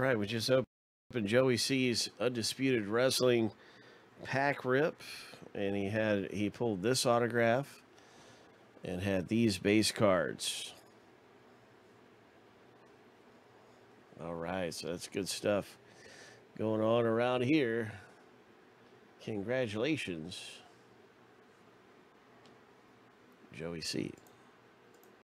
right. We just opened Joey C's Undisputed Wrestling pack rip, and he had he pulled this autograph and had these base cards. All right, so that's good stuff going on around here. Congratulations, Joey C.